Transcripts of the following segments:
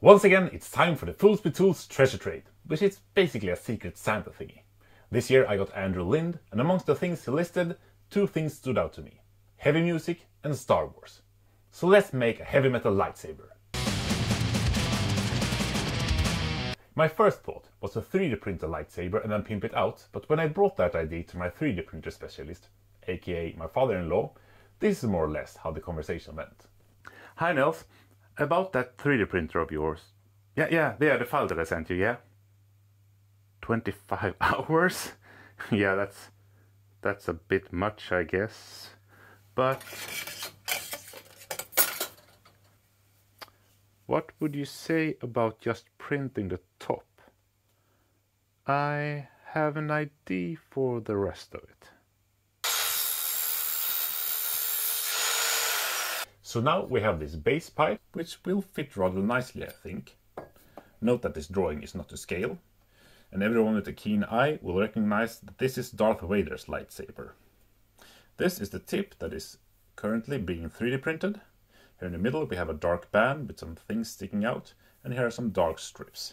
Once again, it's time for the Fools With Tools treasure trade, which is basically a secret Santa thingy. This year I got Andrew Lind, and amongst the things he listed, two things stood out to me. Heavy music and Star Wars. So let's make a heavy metal lightsaber. My first thought was to 3D print a lightsaber and then pimp it out, but when I brought that idea to my 3D printer specialist, aka my father-in-law, this is more or less how the conversation went. Hi Nels, about that 3D printer of yours. Yeah, yeah, yeah, the file that I sent you, yeah? 25 hours? yeah, that's that's a bit much, I guess. But what would you say about just printing the top? I have an idea for the rest of it. So now we have this base pipe, which will fit rather nicely, I think. Note that this drawing is not to scale, and everyone with a keen eye will recognize that this is Darth Vader's lightsaber. This is the tip that is currently being 3D printed. Here in the middle we have a dark band with some things sticking out, and here are some dark strips.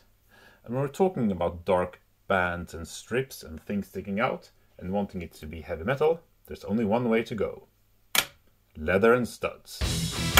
And when we're talking about dark bands and strips and things sticking out, and wanting it to be heavy metal, there's only one way to go leather and studs.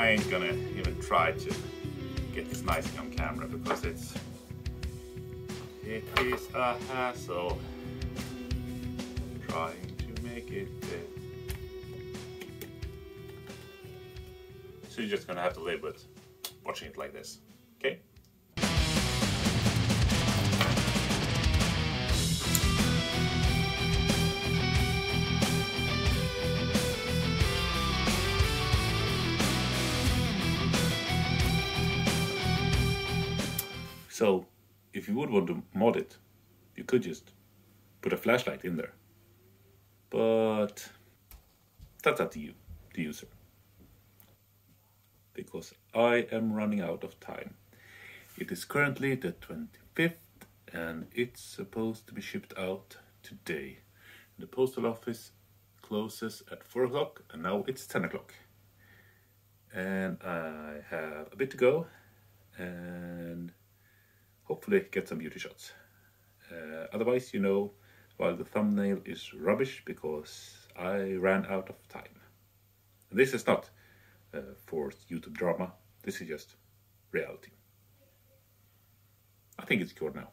I ain't gonna even try to get this nicely on camera because it's it is a hassle trying to make it fit. So you're just gonna have to live with watching it like this, okay? So if you would want to mod it, you could just put a flashlight in there. But that's up to you, the user. Because I am running out of time. It is currently the 25th and it's supposed to be shipped out today. The postal office closes at 4 o'clock and now it's 10 o'clock. And I have a bit to go and hopefully get some beauty shots. Uh, otherwise, you know, while the thumbnail is rubbish because I ran out of time. This is not uh, forced YouTube drama, this is just reality. I think it's cured now.